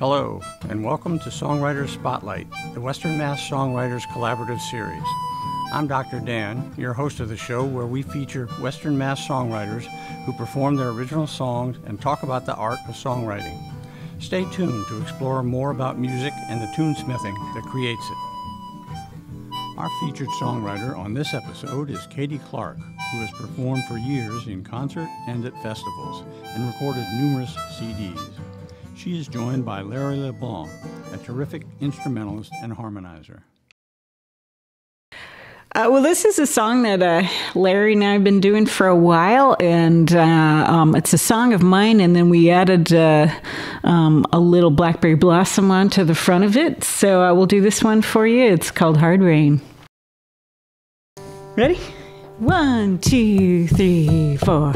Hello, and welcome to Songwriters Spotlight, the Western Mass Songwriters Collaborative Series. I'm Dr. Dan, your host of the show, where we feature Western Mass songwriters who perform their original songs and talk about the art of songwriting. Stay tuned to explore more about music and the tunesmithing that creates it. Our featured songwriter on this episode is Katie Clarke, who has performed for years in concert and at festivals and recorded numerous CDs. She is joined by Larry LeBlanc, a terrific instrumentalist and harmonizer. Uh, well, this is a song that uh, Larry and I have been doing for a while, and uh, um, it's a song of mine. And then we added uh, um, a little blackberry blossom onto the front of it. So I will do this one for you. It's called Hard Rain. Ready? One, two, three, four.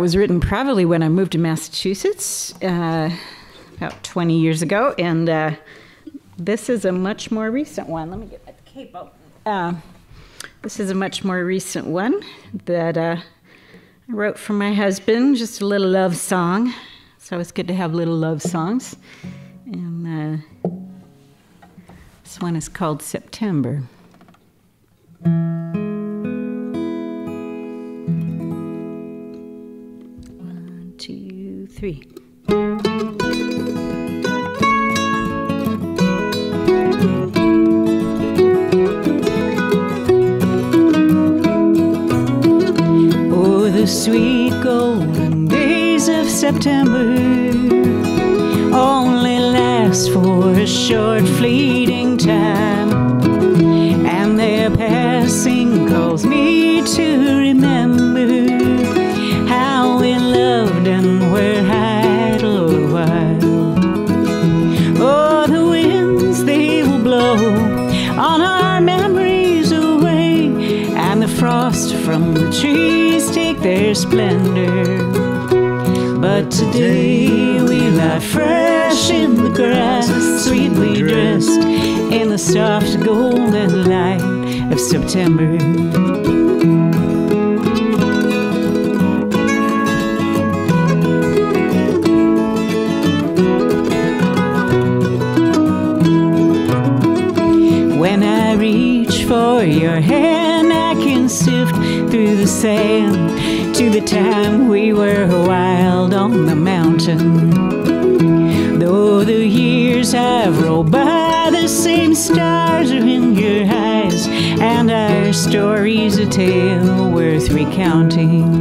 Was written probably when I moved to Massachusetts uh, about 20 years ago, and uh, this is a much more recent one. Let me get my cape. Uh, this is a much more recent one that uh, I wrote for my husband, just a little love song. So it's good to have little love songs. And uh, this one is called September. Three. Oh, the sweet golden days of September only last for a short fleeting time, and their passing calls me to splendor. But today we lie fresh in the grass, sweetly dressed in the soft golden light of September. When I reach for your hand, through the sand to the time we were wild on the mountain. Though the years have rolled by, the same stars are in your eyes, and our story's a tale worth recounting.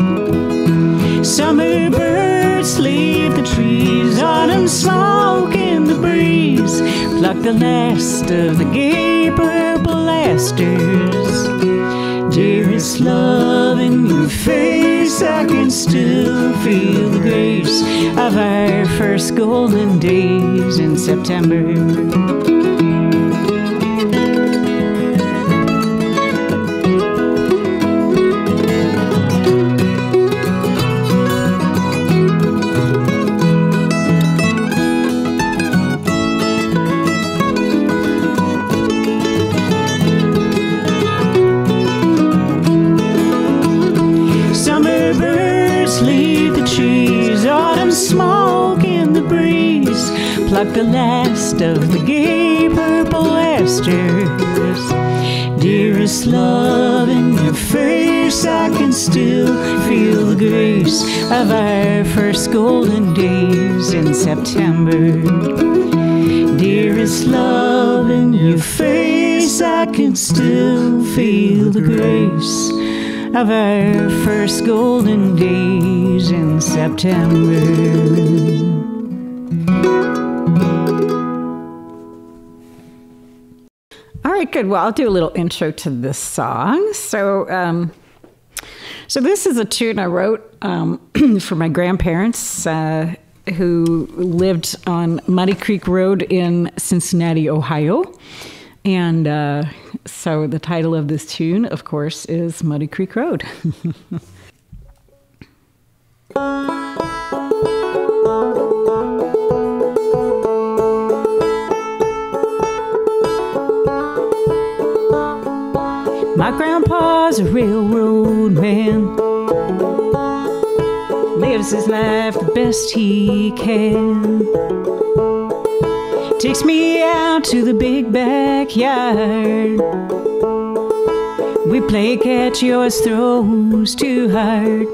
Summer birds leave the trees, autumn smoke in the breeze, pluck the last of the gay purple asters. Dearest love in your face, I can still feel the grace of our first golden days in September. Of our first golden days in September. Dearest love in your face, I can still feel the grace of our first golden days in September. All right, good. Well, I'll do a little intro to this song. So, um, so this is a tune I wrote um, for my grandparents uh, who lived on Muddy Creek Road in Cincinnati, Ohio. And uh, so the title of this tune, of course, is Muddy Creek Road. My grandpa's a railroad man. Lives his life the best he can. Takes me out to the big backyard. We play catch, always throws too hard.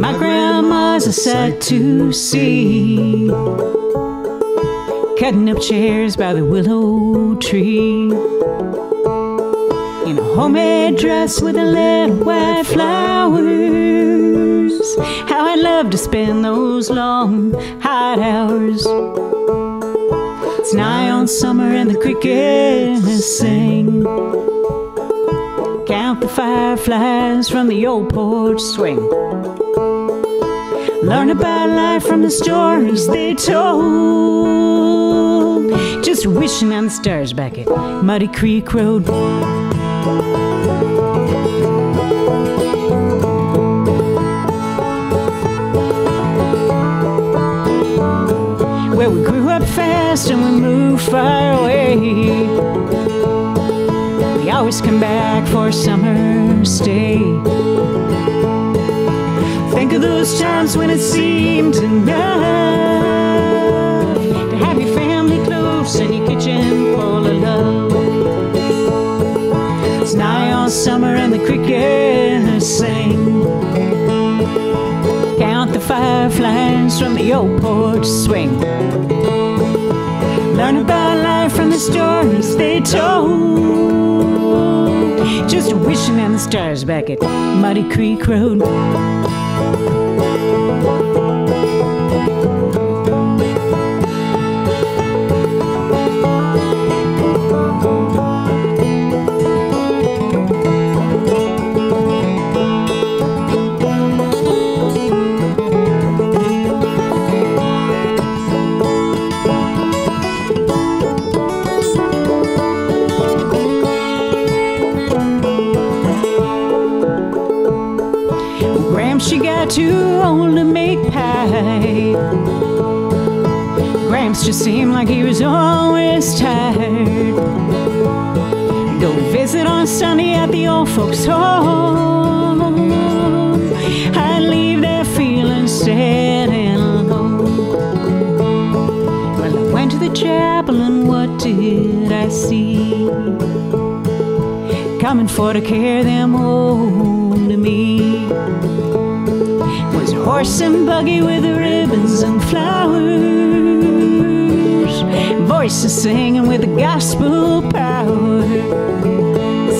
My grandma's a sight to see. Cutting up chairs by the willow tree. In a homemade dress with a little white How I'd love to spend those long hot hours. It's nigh on summer and the crickets sing. Count the fireflies from the old porch swing. Learn about life from the stories they told. Just wishing on the stars back at Muddy Creek Road. Fast and we move far away. We always come back for summer stay. Think of those times when it seemed enough to have your family close and your kitchen full of love. It's nigh on summer and the crickets sing. Count the fireflies from the old porch swing. Learn about life from the stories they told. Just wishing on the stars back at Muddy Creek Road. She got too old to make pie. Gramps just seemed like he was always tired. Go visit on Sunday at the old folks' home. I'd leave there feeling sad and low. Well, I went to the chapel and what did I see? Coming for to carry them home to me horse and buggy with ribbons and flowers. Voices singing with the gospel power.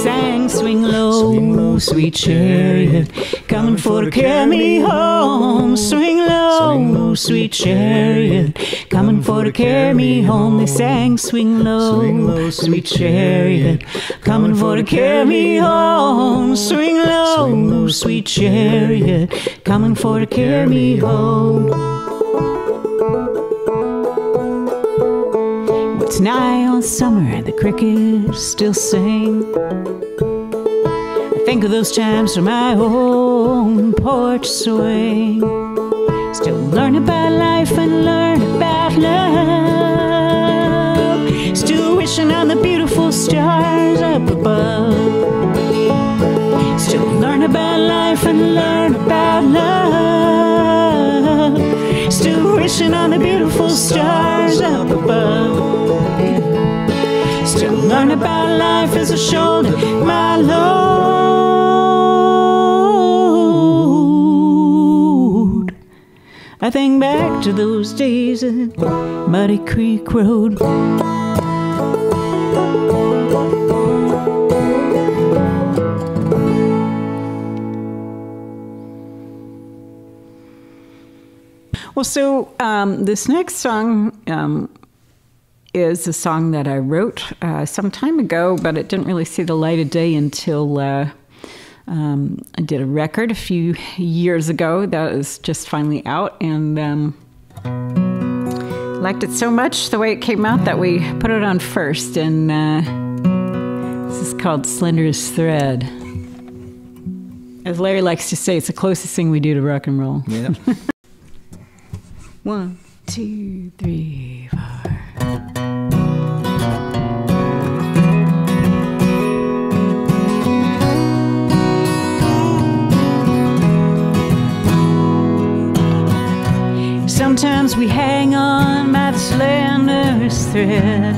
Sang, swing low, sweet chariot, coming for to carry me home. Swing low, sweet chariot, coming for to carry me home. They sang, swing low, sweet chariot, coming for to carry me home. Swing low, sweet chariot, coming for to carry me home. It's nigh on summer and the crickets still sing. I think of those times from my own porch swing. Still learn about life and learn about love. Still wishing on the beautiful stars up above. Still learn about life and learn about love. Still wishing on the beautiful stars up above. Still learn about life as I shoulder my load. I think back to those days at Muddy Creek Road. Well, so um, this next song um, is a song that I wrote uh, some time ago, but it didn't really see the light of day until uh, um, I did a record a few years ago that is just finally out, and um, liked it so much the way it came out that we put it on first. And uh, this is called Slenderest Thread. As Larry likes to say, it's the closest thing we do to rock and roll. Yeah. One, two, three, four. Sometimes we hang on by the slenderest thread.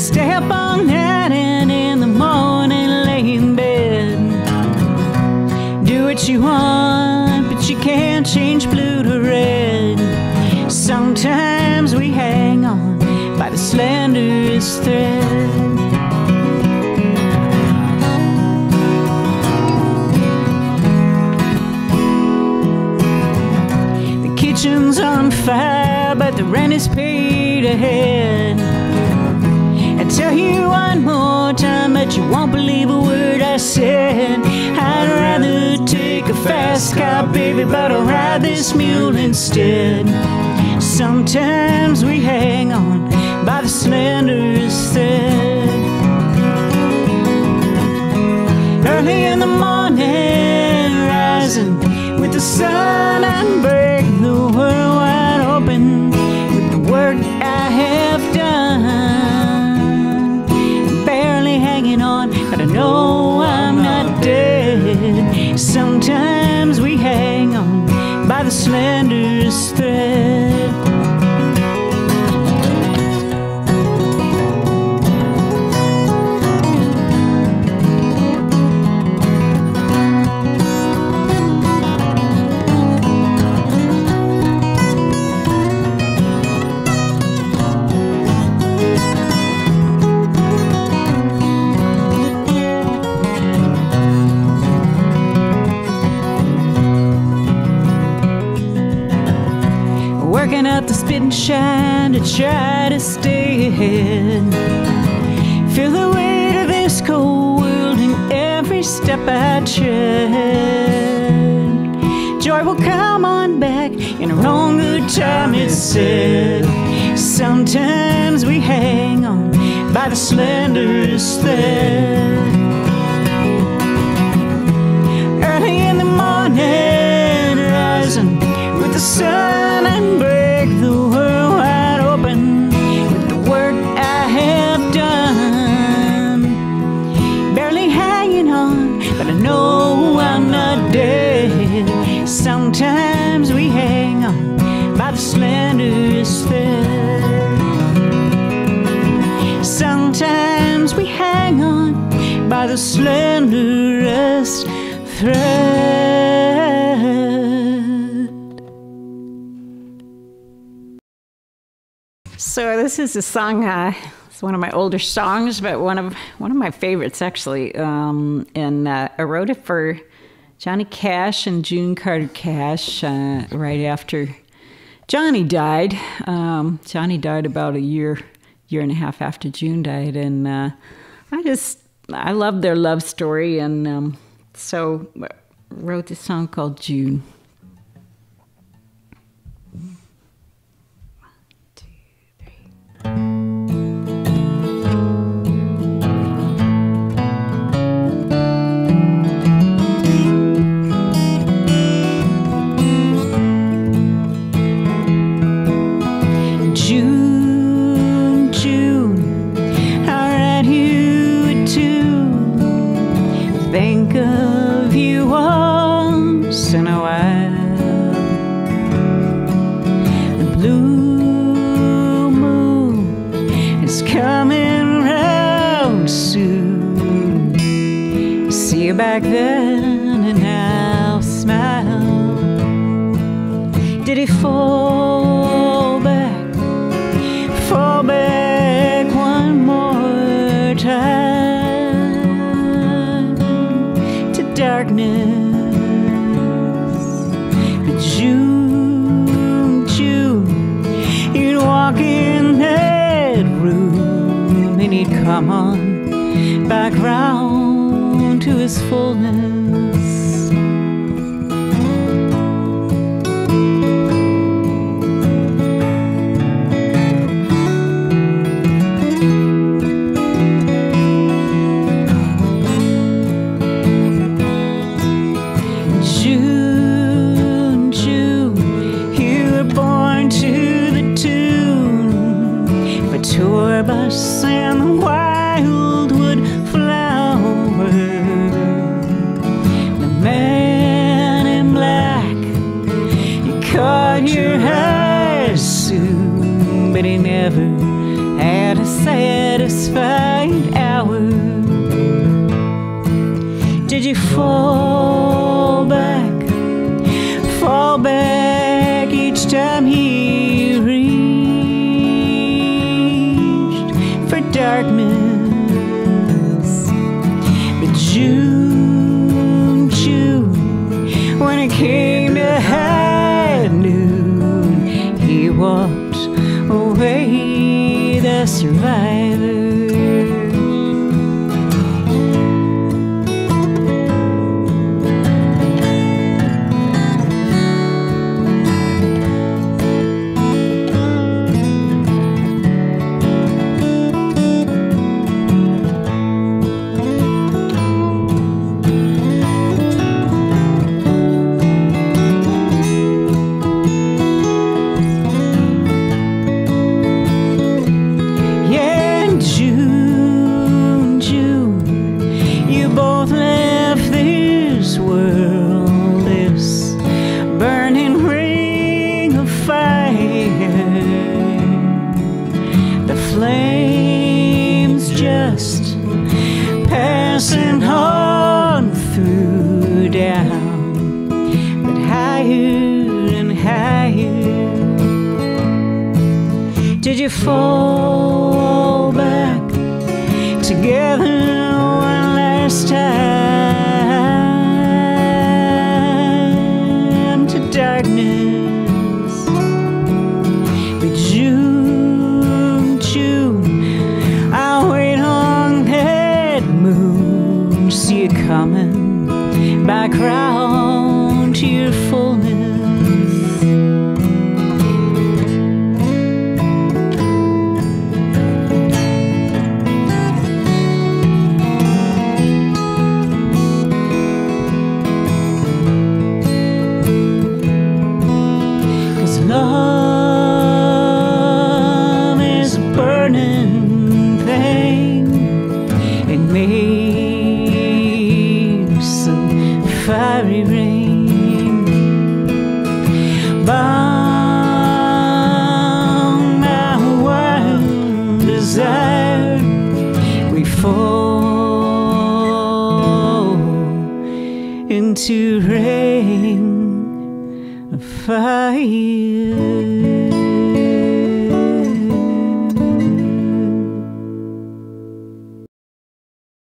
Stay up all night and in the morning lay in bed. Do what you want, but you can't change blue to red. Sometimes we hang on by the slenderest thread. Fire, but the rent is paid ahead. I tell you one more time, but you won't believe a word I said. I'd rather take a fast car, baby, but I'll ride this mule instead. Sometimes we hang on by the slenderest thread. Early in the of slanderous thread. Sometimes we hang on by the slenderest thread. So this is a song. Uh, it's one of my older songs, but one of one of my favorites actually. Um, and uh, I wrote it for Johnny Cash and June Carter Cash uh, right after Johnny died. Um, Johnny died about a year, year and a half after June died, and uh, I just I love their love story, and um, so uh, wrote this song called June. soon. See you back then, and I'll smile. Did he fall? fullness. Did you fall back together one last time?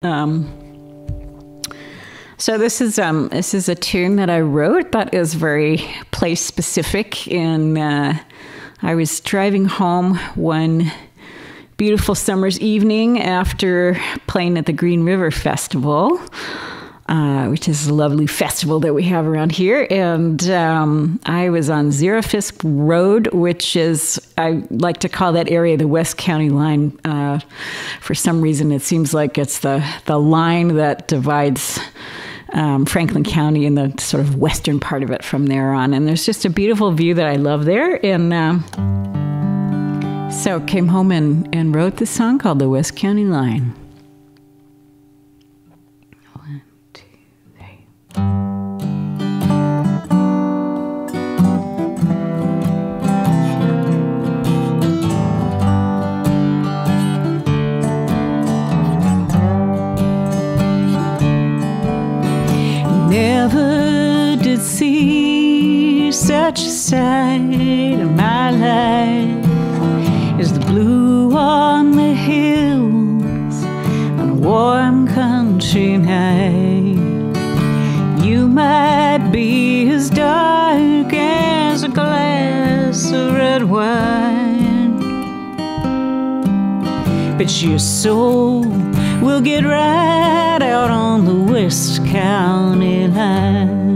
Um, so this is um, this is a tune that I wrote that is very place specific. And uh, I was driving home one beautiful summer's evening after playing at the Green River Festival. Uh, which is a lovely festival that we have around here. And um, I was on Zerah Fiske Road, which is, I like to call that area the West County line. Uh, for some reason, it seems like it's the, the line that divides um, Franklin County and the sort of western part of it from there on. And there's just a beautiful view that I love there. And uh, so came home and, and wrote this song called The West County Line. Such a sight in my life is the blue on the hills on a warm country night. You might be as dark as a glass of red wine, but your soul will get right out on the West County line.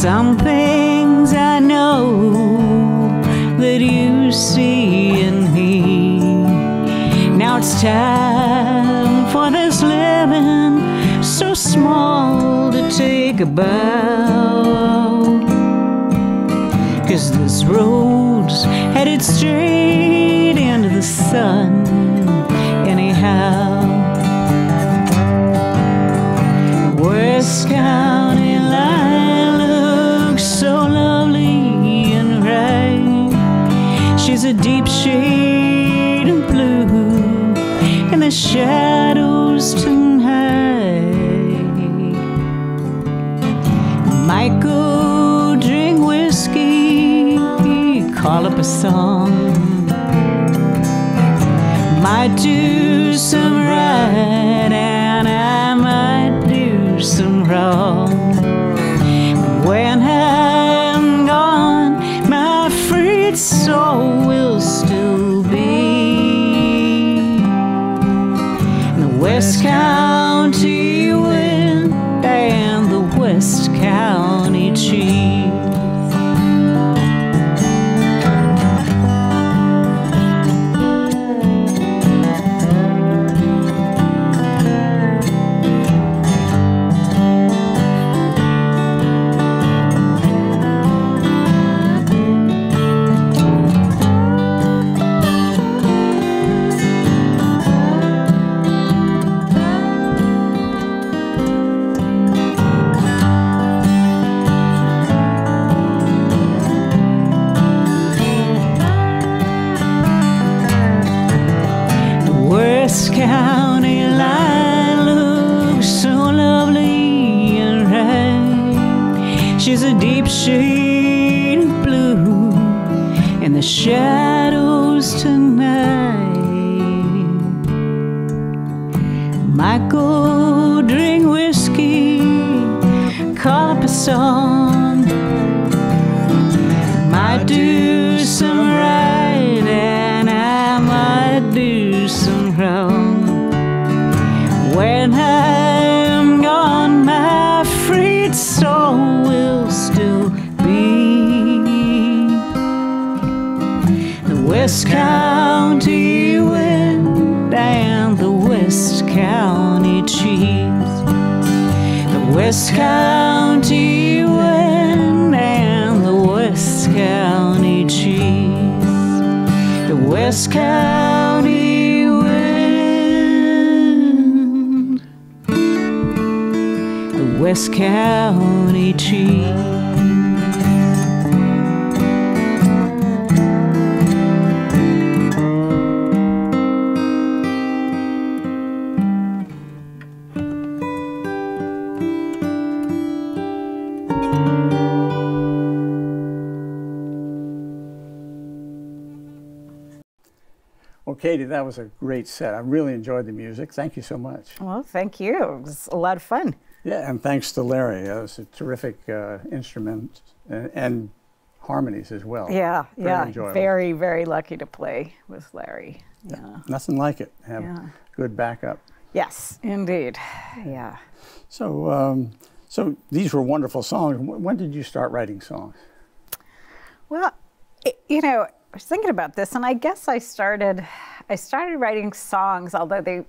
Some things I know that you see in me. Now it's time for this living so small to take a bow. Cause this road's headed straight into the sun, the shadows tonight. Might go drink whiskey, call up a song. Might do some right do some right and I might do some wrong. When I'm gone, my freed soul will still be the West County wind and the West County chiefs. The West County West County wind. The West County chiefs. Katie, that was a great set. I really enjoyed the music. Thank you so much. Well, thank you. It was a lot of fun. Yeah, and thanks to Larry. It was a terrific uh, instrument and, and, harmonies as well. Yeah, very yeah. Enjoyable. Very, very lucky to play with Larry. Yeah. yeah. Nothing like it. Have yeah. good backup. Yes, indeed. Yeah. So, um, so these were wonderful songs. When did you start writing songs? Well, it, you know, I was thinking about this, and I guess I started, I started writing songs, although they,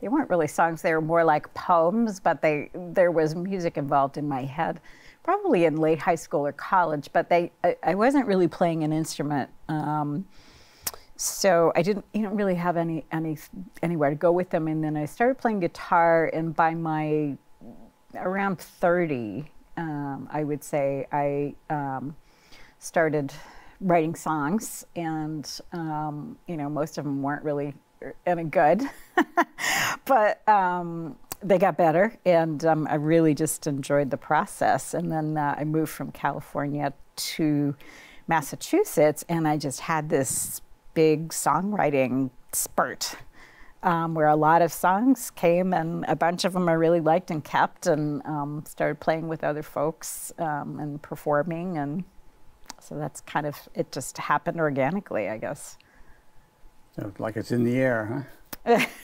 they weren't really songs. They were more like poems, but they, there was music involved in my head, probably in late high school or college. But they, I, I wasn't really playing an instrument. Um, so I didn't, you know, really have any, any, anywhere to go with them. And then I started playing guitar, and by my around 30, um, I would say I um, started writing songs, and um, you know, most of them weren't really any good, but um, they got better, and um, I really just enjoyed the process. And then uh, I moved from California to Massachusetts, and I just had this big songwriting spurt. Um, where a lot of songs came, and a bunch of them I really liked and kept, and um, started playing with other folks um, and performing, and so that's kind of, it just happened organically, I guess. Like it's in the air, huh?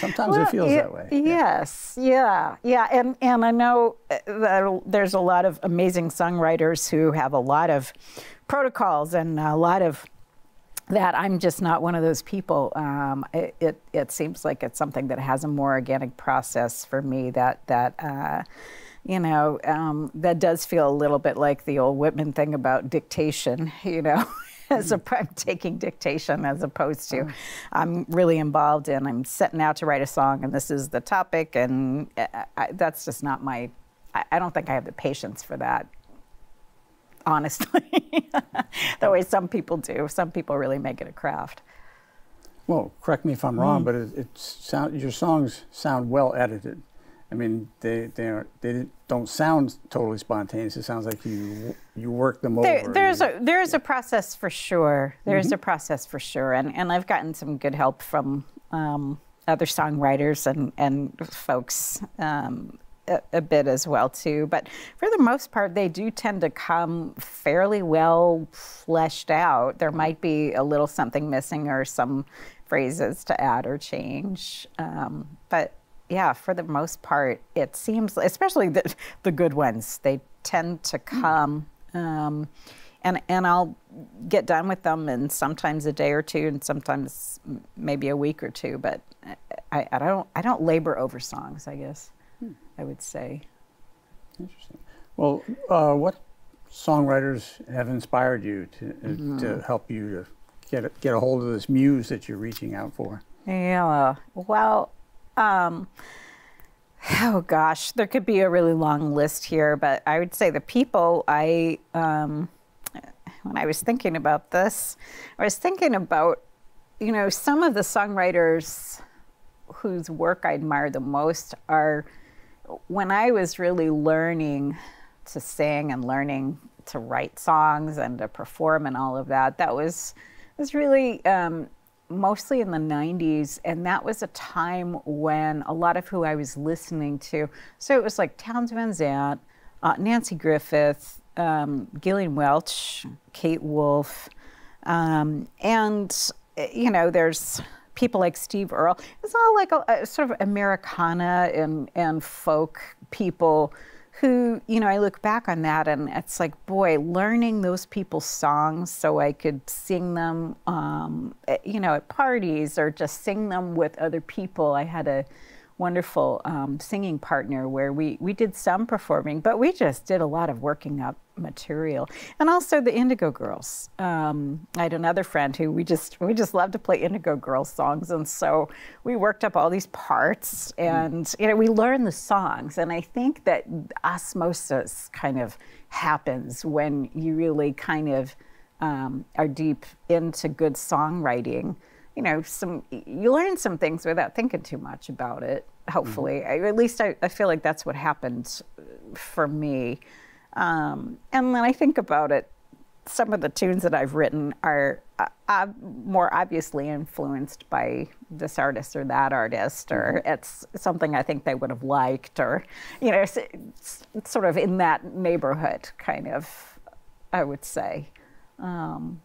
Sometimes well, it feels it, that way. Yes, yeah, yeah, and and I know that there's a lot of amazing songwriters who have a lot of protocols and a lot of that. I'm just not one of those people. Um, it, it, it seems like it's something that has a more organic process for me. That that. Uh, you know, um, that does feel a little bit like the old Whitman thing about dictation, you know. as a, I'm taking dictation as opposed to I'm really involved in I'm setting out to write a song and this is the topic and I, uh, I, that's just not my I, I, don't think I have the patience for that honestly the way some people do some people really make it a craft well correct me if I'm wrong mm. but it, it sound, your songs sound well edited I mean, they they are, they don't sound totally spontaneous. It sounds like you you work them there, over. There's a there's yeah. a process for sure. There's mm-hmm. a process for sure, and and I've gotten some good help from um, other songwriters and and folks. Um, a, a, bit as well too, but for the most part, they do tend to come fairly well fleshed out. There might be a little something missing or some phrases to add or change, um, but yeah, for the most part, it seems, especially the, the good ones, they tend to hmm. come. Um, and, and I'll get done with them in sometimes a day or two, and sometimes maybe a week or two. But I, I don't I don't labor over songs. I guess hmm. I would say. Interesting. Well, uh, what songwriters have inspired you to mm-hmm. to help you to get a, get a hold of this muse that you're reaching out for? Yeah. Well, um, oh gosh, there could be a really long list here, but I would say the people I, um, when I was thinking about this, I was thinking about, you know, some of the songwriters whose work I admire the most are when I was really learning to sing and learning to write songs and to perform and all of that. That was was really um, mostly in the 90s, and that was a time when a lot of who I was listening to, so it was like Townes Van Zandt, uh, Nanci Griffith, um, Gillian Welch, Kate Wolf, um, and, you know, there's people like Steve Earle. It's all like a, a sort of Americana and, and folk people who, you know, I look back on that and it's like, boy, learning those people's songs so I could sing them, um, you know, at parties or just sing them with other people. I had a wonderful um, singing partner where we, we did some performing, but we just did a lot of working up material. And also the Indigo Girls. Um, I had another friend who we just we just loved to play Indigo Girls songs, and so we worked up all these parts, and mm. you know we learned the songs. And I think that osmosis kind of happens when you really kind of um, are deep into good songwriting you know, some you learn some things without thinking too much about it. Hopefully, mm-hmm. I, at least I, I feel like that's what happened for me. Um, and when I think about it, some of the tunes that I've written are uh, uh, more obviously influenced by this artist or that artist, or mm-hmm. it's something I think they would have liked, or you know, it's, it's, it's sort of in that neighborhood, kind of, I would say. Um,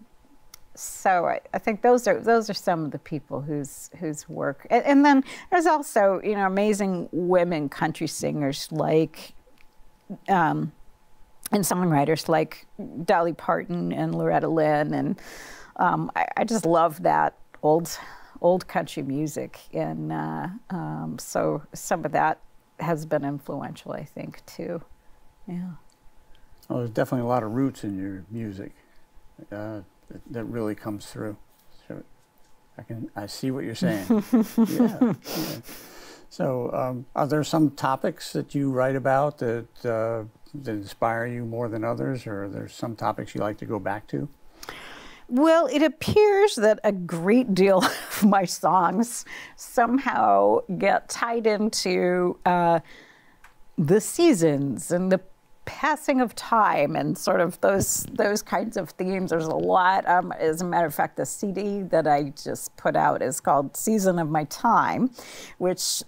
so I, I, think those are those are some of the people whose whose work, and, and, then there's also you know amazing women country singers like, um, and songwriters like Dolly Parton and Loretta Lynn, and um, I, I, just love that old old country music, and uh, um, so some of that has been influential, I think, too. Yeah. Well, there's definitely a lot of roots in your music. Uh, that, that really comes through. So I can I see what you're saying. yeah, yeah, So um, are there some topics that you write about that uh, that inspire you more than others, or are there some topics you like to go back to? Well, it appears that a great deal of my songs somehow get tied into uh, the seasons and the passing of time and sort of those those kinds of themes. There's a lot. Um, as a matter of fact, the CD that I just put out is called "Season of My Time," which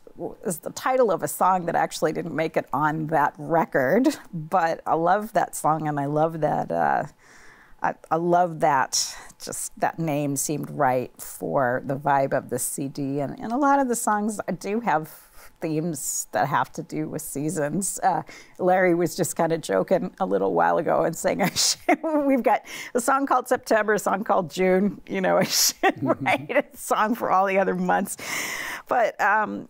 is the title of a song that actually didn't make it on that record. But I love that song, and I love that. Uh, I, I love that. Just that name seemed right for the vibe of the CD, and, and a lot of the songs I do have themes that have to do with seasons. Uh, Larry was just kind of joking a little while ago and saying, we've got a song called September, a song called June. You know, I should mm-hmm. write a song for all the other months. But um,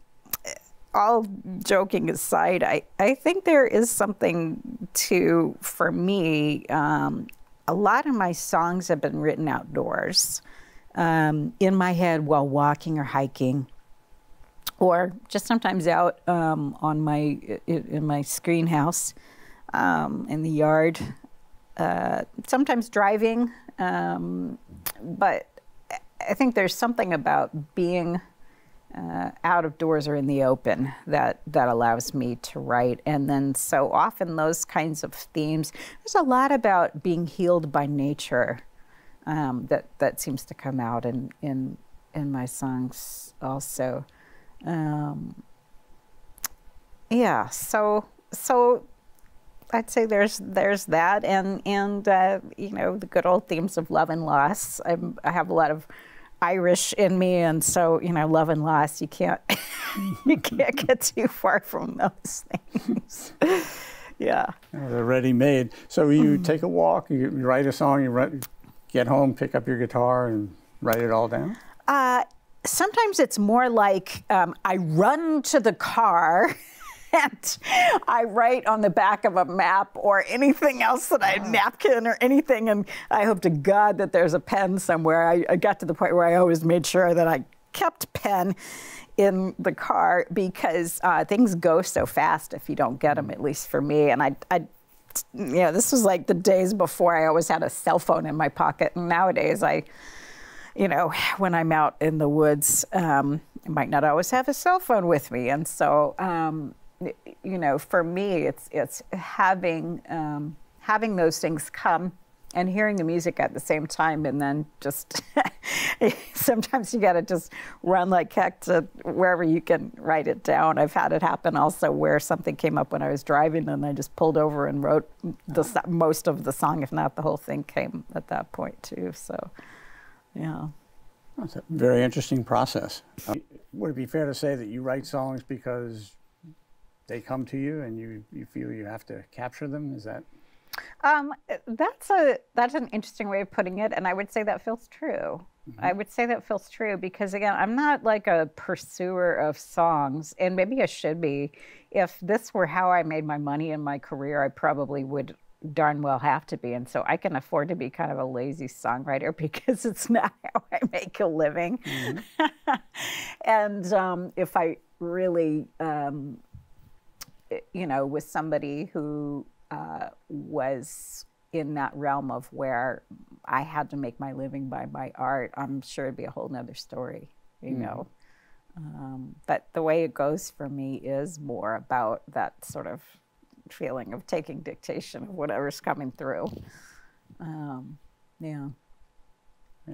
all joking aside, I, I think there is something to, for me, um, a lot of my songs have been written outdoors. Um, in my head while walking or hiking or just sometimes out um, on my in my screen house um, in the yard. Uh, sometimes driving, um, but I think there's something about being uh, out of doors or in the open that that allows me to write. And then so often those kinds of themes. There's a lot about being healed by nature um, that that seems to come out in in in my songs also. Um, yeah, so so I'd say there's there's that, and and uh, you know the good old themes of love and loss. I'm, i have a lot of Irish in me, and so you know love and loss. You can't you can't get too far from those things. yeah, they're ready made. So you mm. take a walk, you write a song, you write, get home, pick up your guitar, and write it all down. Uh, sometimes it's more like um, I run to the car. and I write on the back of a map or anything else that I ah. napkin or anything, and I hope to God that there's a pen somewhere. I, I got to the point where I always made sure that I kept pen in the car because uh, things go so fast if you don't get them. At least for me, and I, I you know, this was like the days before I always had a cell phone in my pocket, and nowadays I you know, when I'm out in the woods, um, I might not always have a cell phone with me, and so um, you know, for me, it's it's having um, having those things come and hearing the music at the same time, and then just sometimes you got to just run like heck to wherever you can write it down. I've had it happen also where something came up when I was driving, and I just pulled over and wrote the most of the song, if not the whole thing, came at that point too. So. Yeah. That's a very interesting process. Uh, would it be fair to say that you write songs because they come to you and you, you feel you have to capture them? Is that? Um, that's a that's an interesting way of putting it, and I would say that feels true. Mm-hmm. I would say that feels true because again, I'm not like a pursuer of songs, and maybe I should be. If this were how I made my money in my career, I probably would darn well have to be. And so I can afford to be kind of a lazy songwriter because it's not how I make a living. Mm-hmm. and um, if I really, um, you know, with somebody who uh, was in that realm of where I had to make my living by my art, I'm sure it'd be a whole nother story, you mm-hmm. know. Um, but the way it goes for me is more about that sort of feeling of taking dictation of whatever's coming through. Um, yeah.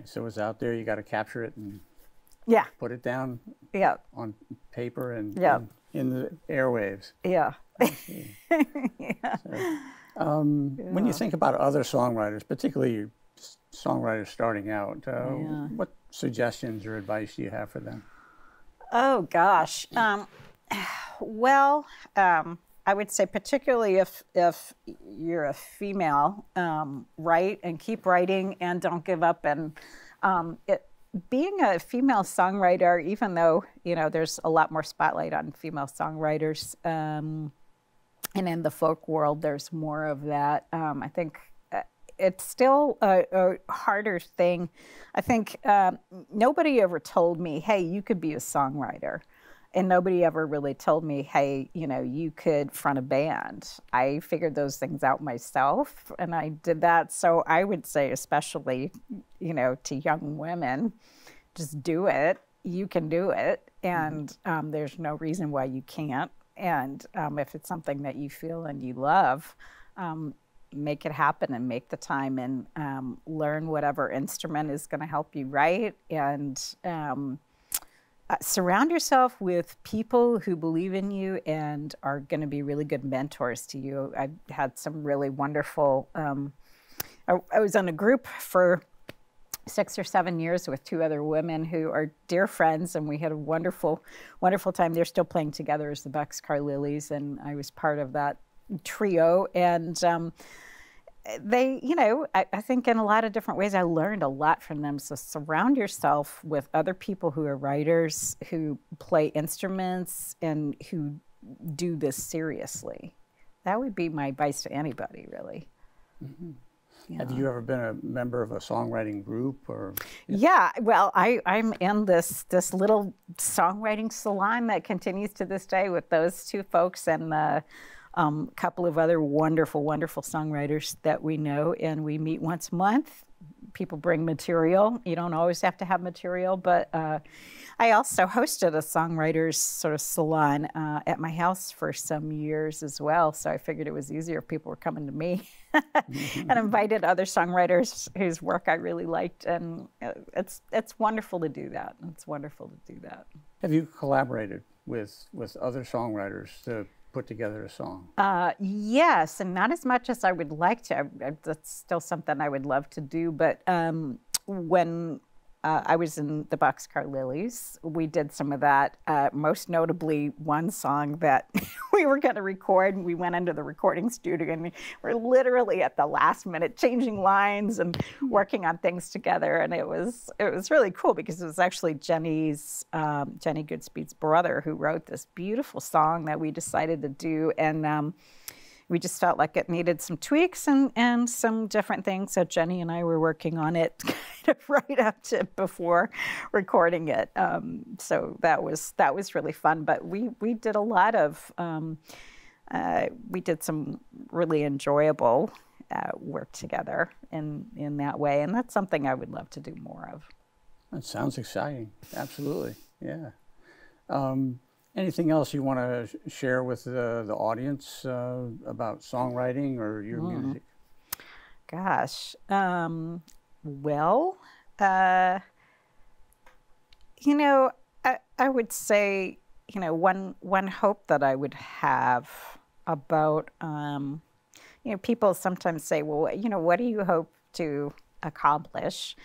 So it's out there. You got to capture it and Yeah, put it down yeah, on paper and, Yeah. and in the airwaves. yeah. yeah. When you think about other songwriters, particularly songwriters starting out, uh, Yeah. what suggestions or advice do you have for them? Oh gosh. Um, well, um, I would say particularly if if you're a female, um, write and keep writing and don't give up. And um, it, being a female songwriter, even though you know there's a lot more spotlight on female songwriters, um, and in the folk world, there's more of that. Um, I think uh, it's still a, a harder thing. I think um, nobody ever told me, "Hey, you could be a songwriter," and nobody ever really told me, "Hey, you know, you could front a band." I figured those things out myself, and I did that. So I would say, especially, you know, to young women, just do it. You can do it, and um, there's no reason why you can't. And um, if it's something that you feel and you love, um, make it happen and make the time and um, learn whatever instrument is going to help you write and um, uh, surround yourself with people who believe in you and are going to be really good mentors to you. I've had some really wonderful. Um, I, I was on a group for six or seven years with two other women who are dear friends, and we had a wonderful, wonderful time. They're still playing together as the Boxcar Lilies, and I was part of that trio. And um, they, you know, I, I think in a lot of different ways, I learned a lot from them. So surround yourself with other people who are writers, who play instruments, and who do this seriously. That would be my advice to anybody, really. Mm-hmm. Have you ever been a member of a songwriting group or? Yeah, well, I, I'm in this this little songwriting salon that continues to this day with those two folks and a um, couple of other wonderful, wonderful songwriters that we know, and we meet once a month. People bring material. You don't always have to have material, but uh, I also hosted a songwriters sort of salon uh, at my house for some years as well. So I figured it was easier if people were coming to me, and invited other songwriters whose work I really liked, and uh, it's it's wonderful to do that. It's wonderful to do that. Have you collaborated with with other songwriters to put together a song? Uh, yes, and not as much as I would like to. I, I, that's still something I would love to do. But um, when uh, I was in the Boxcar Lilies, we did some of that. Uh, most notably, one song that we were going to record, we went into the recording studio, and we were literally at the last minute changing lines and working on things together. And it was it was really cool because it was actually Jenny's um, Jenny Goodspeed's brother who wrote this beautiful song that we decided to do, and. Um, we just felt like it needed some tweaks and, and some different things. So Jenny and I were working on it kind of right up to before recording it. Um, so that was that was really fun. But we we did a lot of um, uh, we did some really enjoyable uh, work together in in that way, and that's something I would love to do more of. That sounds exciting. Absolutely. Yeah. Um, anything else you want to share with the, the audience uh, about songwriting or your music? Gosh. Um, well, uh, you know, I, I would say, you know, one one hope that I would have about, um, you know, people sometimes say, well, you know, what do you hope to accomplish?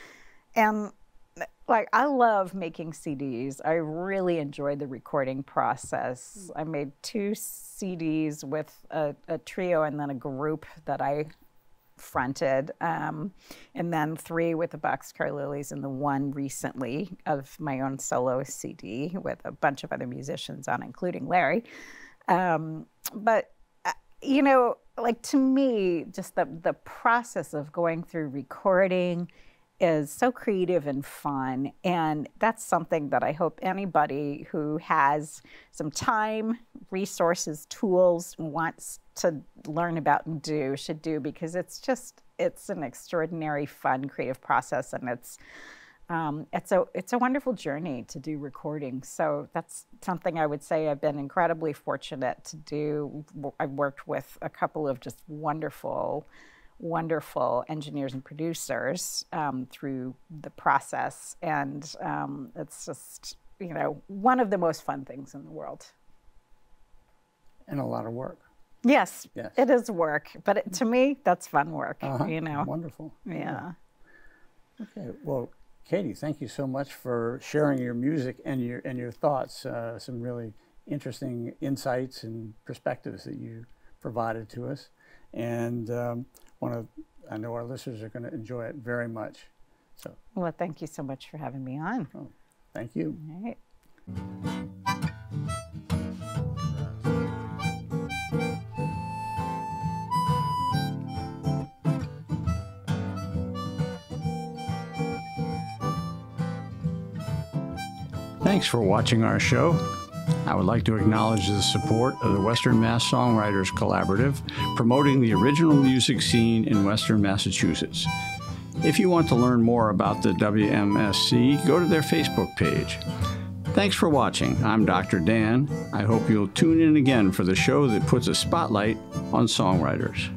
And like I love making CDs. I really enjoyed the recording process. I made two CDs with a, a trio and then a group that I fronted, um, and then three with the Boxcar Lilies, and the one recently of my own solo CD with a bunch of other musicians on, including Larry. Um, but uh, you know, like to me, just the the process of going through recording is so creative and fun. And that's something that I hope anybody who has some time, resources, tools, wants to learn about and do should do because it's just it's an extraordinary fun creative process and it's um, it's a it's a wonderful journey to do recording. So that's something I would say I've been incredibly fortunate to do. I've worked with a couple of just wonderful wonderful engineers and producers um, through the process. And um, it's just, you know, one of the most fun things in the world. And a lot of work. Yes, Yes. it is work, but it, to me, that's fun work. Uh-huh. You know, Wonderful. yeah. Okay. Well, Katie, thank you so much for sharing your music and your and your thoughts. Uh, some really interesting insights and perspectives that you provided to us, and um, one of I know our listeners are going to enjoy it very much. So, Well, thank you so much for having me on. Oh, thank you. All right. Thanks for watching our show. I would like to acknowledge the support of the Western Mass Songwriters Collaborative, promoting the original music scene in Western Massachusetts. If you want to learn more about the WMSC, go to their Facebook page. Thanks for watching. I'm Dr. Dan. I hope you'll tune in again for the show that puts a spotlight on songwriters.